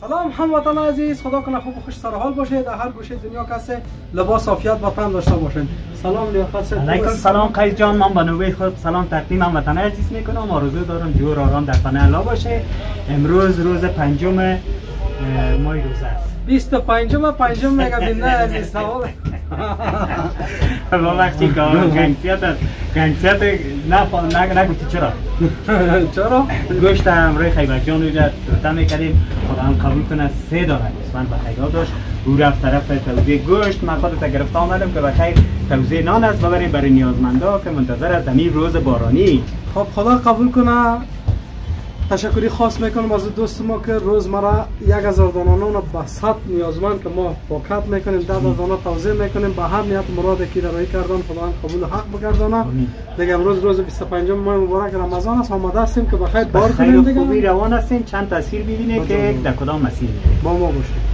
سلام هموطن عزیز خدا کنه خوب و خوش سر حال باشید در هر گوشه دنیا کسی لباس عافیت و تن داشته باشین. سلام لیاقت علیکم سلام قیس جان. من به نوبه خود سلام تقدیم هموطن عزیز می‌کنم. آرزو دارم جور آرام در خانه الله باشه. امروز روز پنجم اه، ماه روزه است. 25 پنجم میگه بینده عزیز؟ سوال با وقتی که گنگسیت است گنگسیت نگفتی چرا چرا گوشت امروی خیبر جان رو جد می‌کردیم خدا هم قبول کنه سه دانه من به خیرات داشت او رفت طرف توزیع گوشت من خودت گرفته آمدم که بخیر توزیع نان است ببریم برای نیازمندا که منتظر است دمی روز بارانی خب خدا قبول کنه تشکری خاص می‌کنم از دوست ما که روزمره یک هزار دانه نان به صد نیازمند که ما پاکت می‌کنیم ده هزار دانه توزیع می‌کنیم. به هر نیت مراد که روی کردن خدا قبول حق بگردانه. دیگه امروز روز 25 ماه مبارک رمضان است. آماده هستیم که بخیر. بار کنیم و خوبی دیگه. روان هستیم. چند تصویر ببینه که در کدام مسیر با ما باشید.